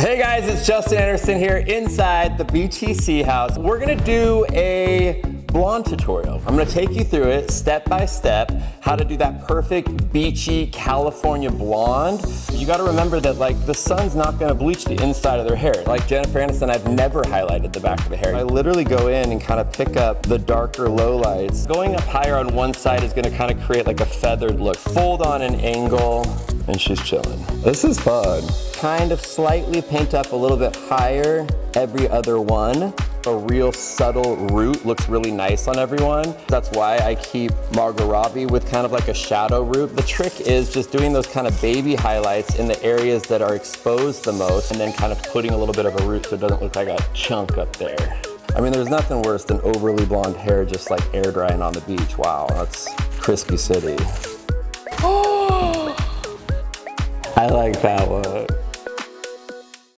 Hey guys, it's Justin Anderson here inside the BTC house. We're gonna do a blonde tutorial. I'm gonna take you through it step by step, how to do that perfect beachy California blonde. You gotta remember that like the sun's not gonna bleach the inside of their hair. Like Jennifer Aniston, I've never highlighted the back of the hair. I literally go in and kind of pick up the darker lowlights. Going up higher on one side is gonna kind of create like a feathered look. Fold on an angle, and she's chilling. This is fun. Kind of slightly paint up a little bit higher every other one. A real subtle root looks really nice on everyone. That's why I keep Margot Robbie with kind of like a shadow root. The trick is just doing those kind of baby highlights in the areas that are exposed the most and then kind of putting a little bit of a root so it doesn't look like a chunk up there. I mean, there's nothing worse than overly blonde hair just like air drying on the beach. Wow, that's crispy city. I like that one.